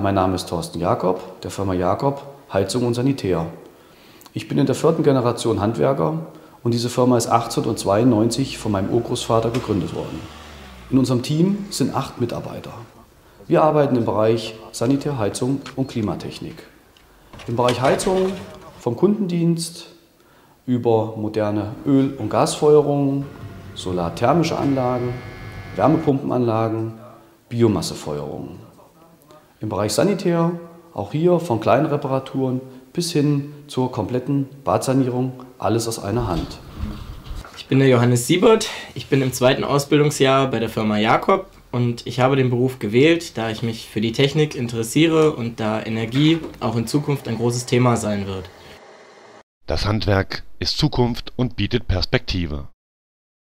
Mein Name ist Thorsten Jakob, der Firma Jakob Heizung und Sanitär. Ich bin in der vierten Generation Handwerker und diese Firma ist 1892 von meinem Urgroßvater gegründet worden. In unserem Team sind acht Mitarbeiter. Wir arbeiten im Bereich Sanitär, Heizung und Klimatechnik. Im Bereich Heizung vom Kundendienst über moderne Öl- und Gasfeuerungen, solarthermische Anlagen, Wärmepumpenanlagen, Biomassefeuerungen. Im Bereich Sanitär auch hier von kleinen Reparaturen bis hin zur kompletten Badsanierung alles aus einer Hand. Ich bin der Johannes Siebert, ich bin im zweiten Ausbildungsjahr bei der Firma Jakob und ich habe den Beruf gewählt, da ich mich für die Technik interessiere und da Energie auch in Zukunft ein großes Thema sein wird. Das Handwerk ist Zukunft und bietet Perspektive.